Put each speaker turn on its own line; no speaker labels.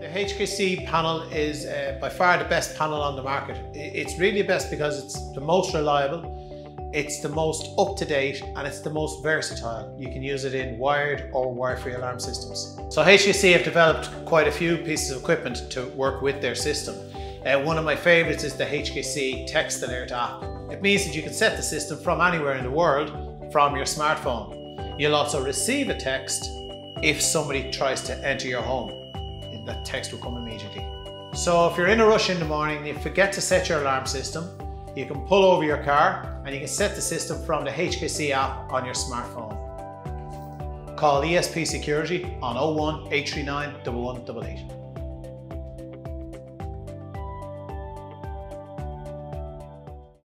The HKC panel is uh, by far the best panel on the market. It's really best because it's the most reliable, it's the most up-to-date and it's the most versatile. You can use it in wired or wire-free alarm systems. So HKC have developed quite a few pieces of equipment to work with their system. Uh, one of my favorites is the HKC Text Alert app. It means that you can set the system from anywhere in the world from your smartphone. You'll also receive a text if somebody tries to enter your home text will come immediately. So if you're in a rush in the morning and you forget to set your alarm system, you can pull over your car and you can set the system from the HKC app on your smartphone. Call ESP Security on 01 839 1188.